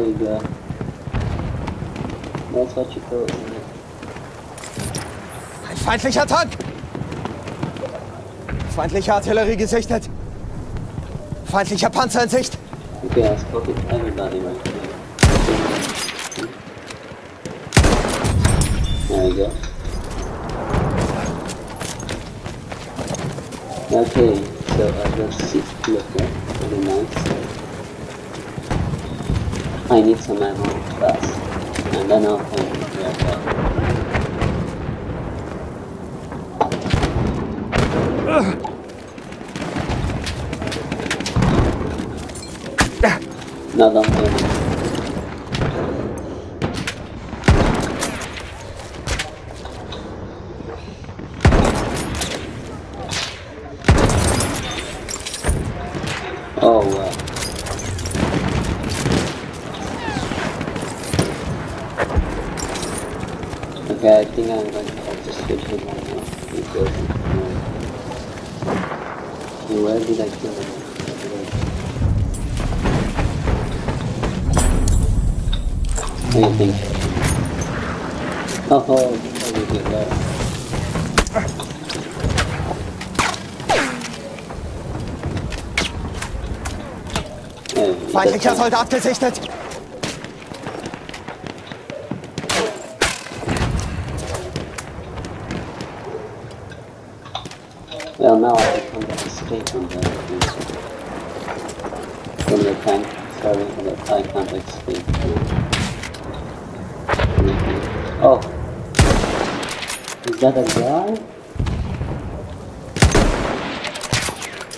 There we go. That's what you call it. isn't it? Ein feindlicher Tank! Feindliche Artillerie gesichtet! Feindlicher Panzer in Sicht! Okay, I spotted everybody right there. There we go. Okay, so I just sit here, very nice. I need some ammo fast, and then I'll find No, don't do it. Oh, wow. Okay, I think I'm going to have to switch him on now. Because, uh, where did I kill him? What do you think? Oh, oh, oh, we did that. Yeah, Feindlicher that's- Soldat gesichtet! Well, now I can't escape uh, from the from the tank. Sorry, but I can't escape. Oh, is that a guy?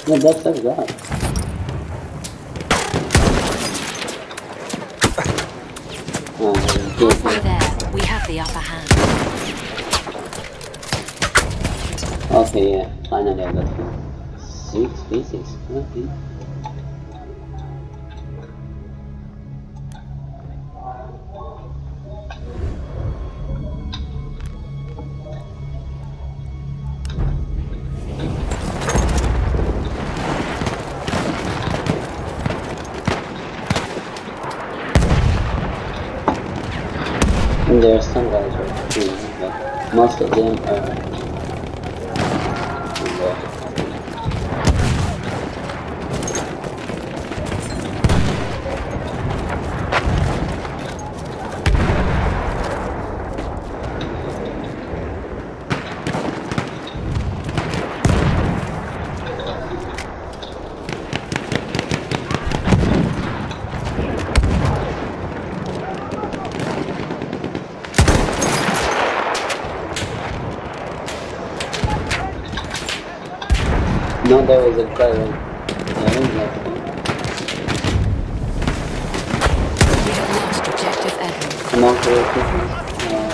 Yeah, that's a guy. Oh, Halfway there, we have the upper hand. Okay, yeah, finally I got. Six pieces. Okay. And there are some guys right here, but most of them are No, there was a guy right there. like, We have lost objective Edward. Come on, quick. Uh,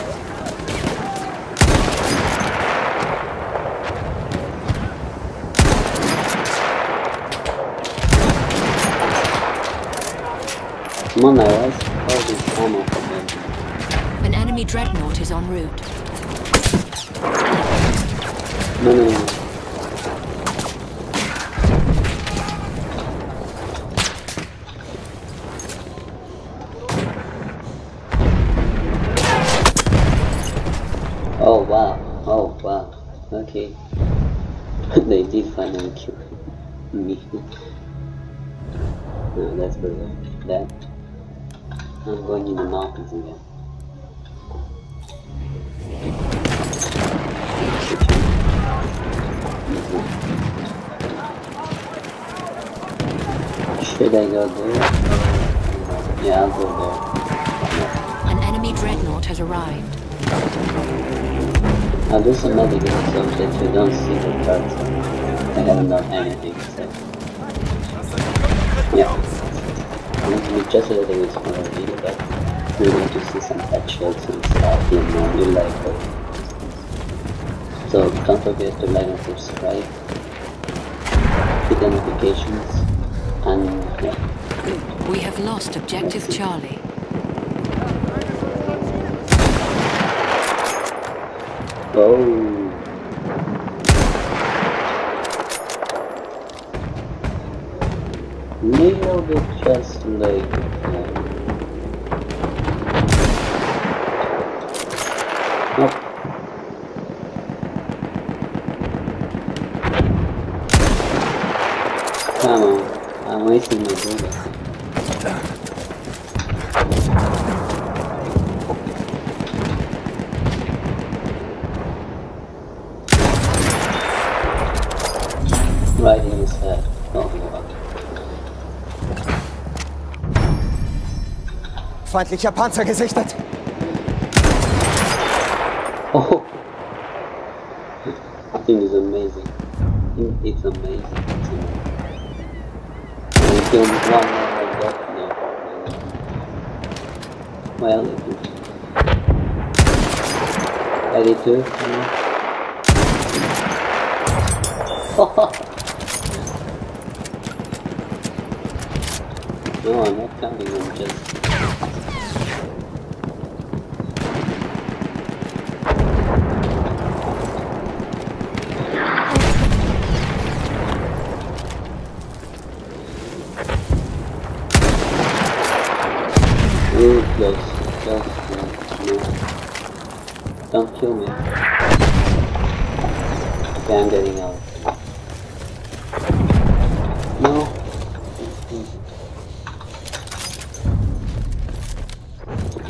Come on, now, guys. All this ammo for them. An enemy dreadnought is en route. No, no, no. Okay. they did finally kill me. no, that's better. That. I'm going in the mountains again. Should I go there? Yeah, I'll go there. An enemy dreadnought has arrived. I'll do some other games so that you don't see the cards. I haven't done anything, so. Yeah. I'm be just a little bit smaller video, but we're going to see some headshots and stuff in uh, real life. So don't forget to like and subscribe, hit the notifications, and yeah. We have lost objective Charlie. Oh. Leo the chest leg. Come on, I'm wasting my bullets. Right in his head. Oh. Feindlicher Panzer gesichtet. Oh! I think it's amazing. It's amazing. It's amazing. And we killed one more like. No. Well, if you... Ready to? no, I'm not counting them, just...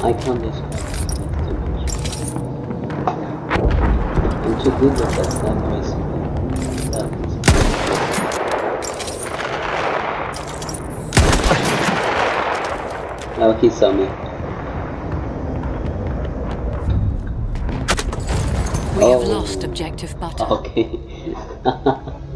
I can't describe it too much. I'm too good at that. That is- Oh, he saw me. We have Oh. lost objective butter. Okay.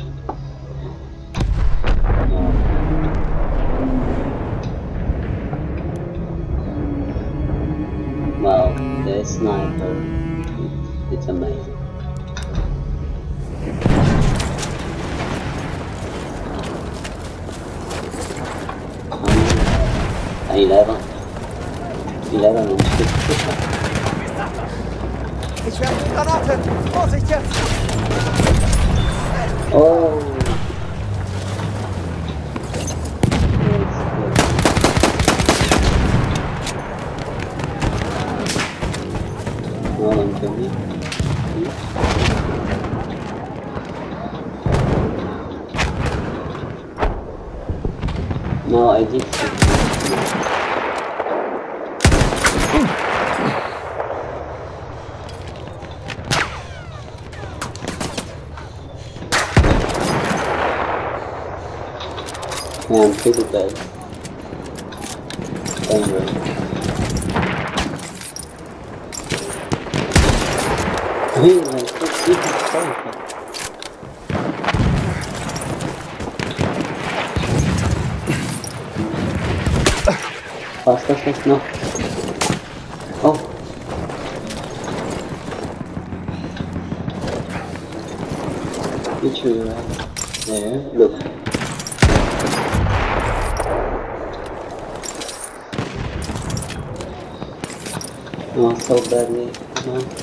The sniper, it's amazing. Um, 11. 11 und 6. Ich werfe Granate. Vorsicht jetzt. Oh! No, I did. Yeah, I'm pretty bad. Dangerous. Hey, like, what's this story? Fast, fast, fast, no. Oh. Literally right there. Look. Oh, so badly. No.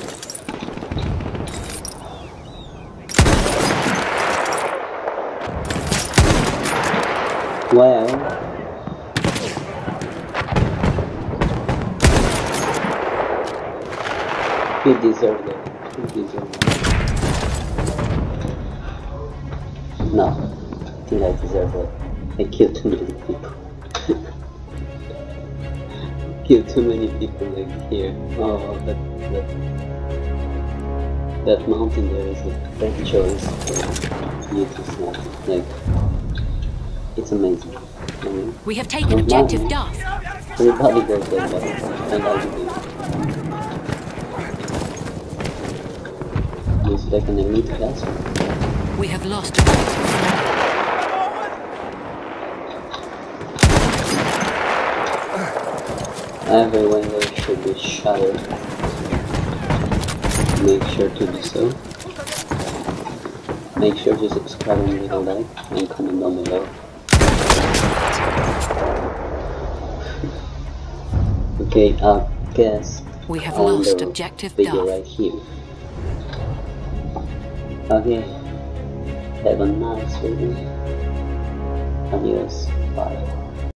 Well. He deserved it. He deserved it. No. I think I deserve it. I killed too many people. killed too many people like here. Oh, that that that mountain there is a bad choice for you to snipe. Like it's amazing. I mean, We have taken objective Duff. everybody goes there, and I do. Looks like an elite class. We have lost objective Every window should be shuttered. Make sure to do so. Make sure to subscribe and leave a like and comment down below. Okay, I guess We have on lost objective video Duff. right here. Okay, have a nice weekend. Adios, bye.